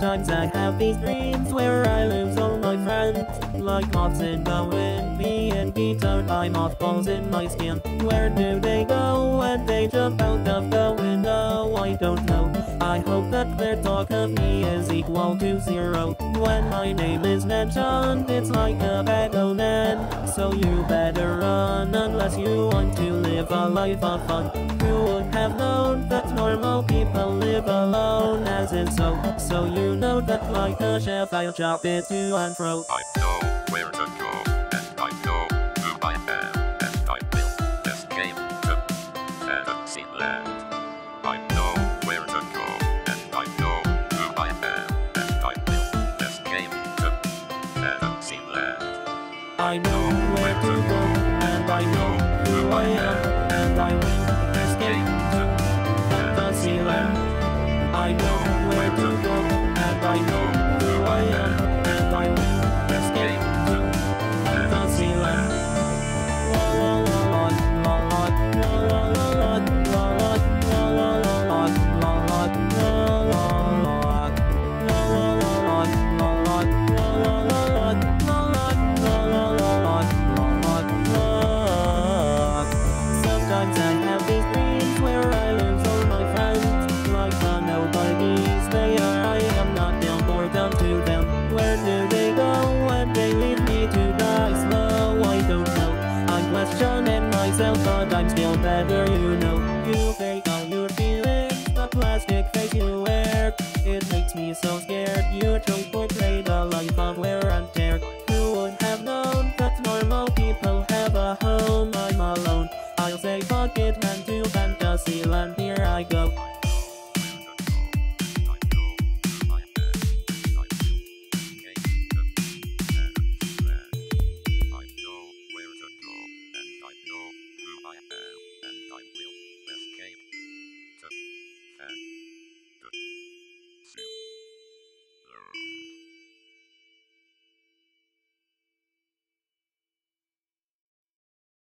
Sometimes I have these dreams where I lose all my friends. Like moths in the wind, me and Peter by mothballs in my skin. Where do they go when they jump out of the window? I don't know. I hope that their talk of me is equal to zero. When my name is mentioned, it's like a bad omen. So you better run unless you want to live a life of fun. Who would have known that normal people live alone as is so So you know that like a chef I'll chop it to and fro I know where to go, and I know who I am, and I will escape to Fantasyland. I know where to go, and I know who I am, and I will escape to Fantasyland. I know where to go and I know I know where to go and I know who I am and I will escape to Fantasyland La la la la la la la la la la la la la la la la la la Sometimes I have these dreams but I'm still better you know. You fake all your feelings, the plastic face you wear. It makes me so scared. You chose portray the life of wear and tear. Who would have known that normal people have a home. I'm alone. I'll say fuck it man to fantasy land. Here I go I am, and I will escape to Fantasyland.